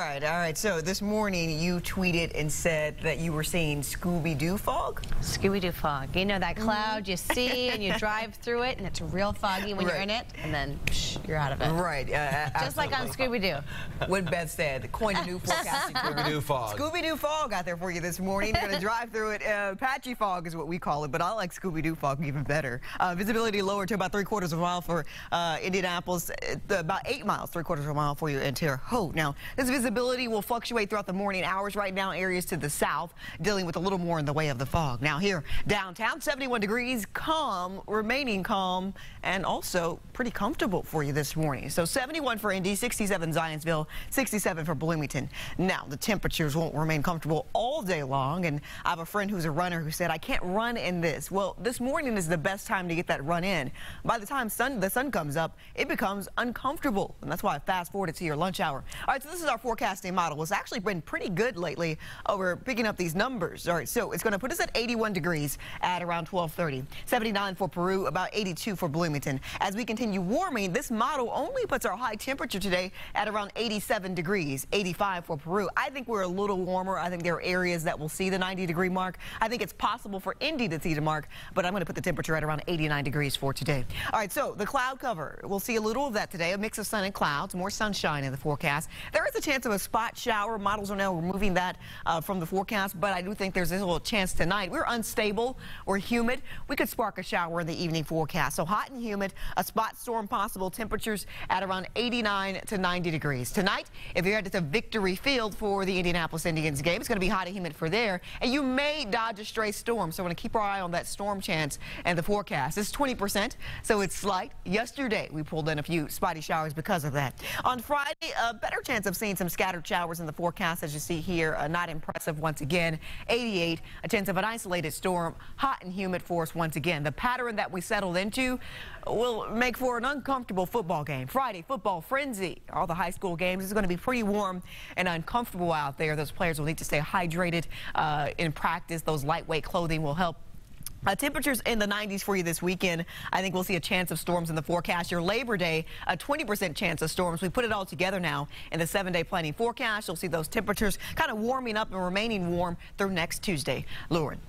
All right, all right. So this morning you tweeted and said that you were seeing Scooby-Doo fog. Scooby-Doo fog. You know that cloud you see and you drive through it and it's real foggy when you're in it and then psh, you're out of it. Right. Uh, Just like on Scooby-Doo. What Beth said, coined a new forecasting. Scooby-Doo fog. Scooby-Doo fog out there for you this morning. You're going to drive through it. Uh, patchy fog is what we call it, but I like Scooby-Doo fog even better. Uh, visibility lower to about three quarters of a mile for uh, Indianapolis, uh, about eight miles, three quarters of a mile for you in Terre Haute. Now, this visibility will fluctuate throughout the morning hours. Right now, areas to the south dealing with a little more in the way of the fog. Now, here downtown, 71 degrees, calm, remaining calm, and also pretty comfortable for you this morning. So 71 for Indy, 67 Zionsville, 67 for Bloomington. Now, the temperatures won't remain comfortable all day long, and I have a friend who's a runner who said, I can't run in this. Well, this morning is the best time to get that run in. By the time sun, the sun comes up, it becomes uncomfortable, and that's why I fast forwarded to your lunch hour. All right, so this is our forecasting model. has actually been pretty good lately over picking up these numbers. All right, so it's going to put us at 81 degrees at around 1230. 79 for Peru, about 82 for Bloomington. As we continue warming, this model only puts our high temperature today at around 87 degrees, 85 for Peru. I think we're a little warmer. I think there are areas that will see the 90 degree mark. I think it's possible for Indy to see the mark, but I'm going to put the temperature at around 89 degrees for today. All right, so the cloud cover. We'll see a little of that today, a mix of sun and clouds, more sunshine in the forecast. There is a chance of a spot shower. Models are now removing that uh, from the forecast, but I do think there's a little chance tonight. We're unstable We're humid. We could spark a shower in the evening forecast. So hot and humid, a spot storm possible. Temperatures at around 89 to 90 degrees. Tonight, if you're headed to Victory Field for the Indianapolis Indians game, it's going to be hot and humid for there, and you may dodge a stray storm. So we're going to keep our eye on that storm chance and the forecast. It's 20%, so it's slight. Yesterday, we pulled in a few spotty showers because of that. On Friday, a better chance of seeing some scattered showers in the forecast, as you see here. Uh, not impressive once again. 88, a chance of an isolated storm. Hot and humid for us once again. The pattern that we settled into will make for an uncomfortable football game. Friday, football frenzy. All the high school games. is going to be pretty warm and uncomfortable out there. Those players will need to stay hydrated uh, in practice. Those lightweight clothing will help uh, temperatures in the 90s for you this weekend. I think we'll see a chance of storms in the forecast. Your Labor Day, a 20% chance of storms. We put it all together now in the seven-day planning forecast. You'll see those temperatures kind of warming up and remaining warm through next Tuesday. Lauren.